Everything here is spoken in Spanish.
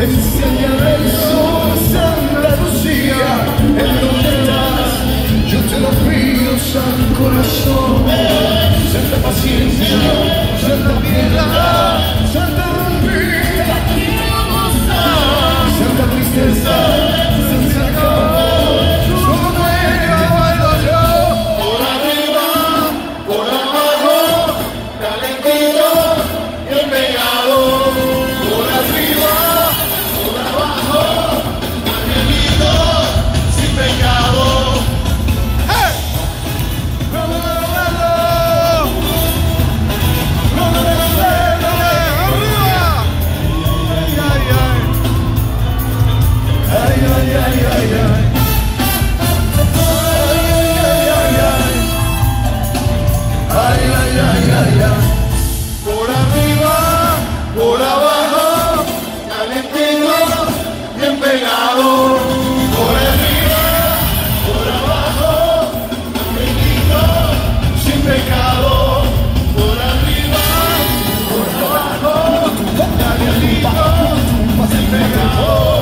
Enséñame el sol Santa Lucía, en donde estás, yo te lo pido, San Corazón, Santa Paciencia. pecado. Por arriba, por abajo, bendito, sin pecado. Por arriba, por abajo, bendito, sin pecado.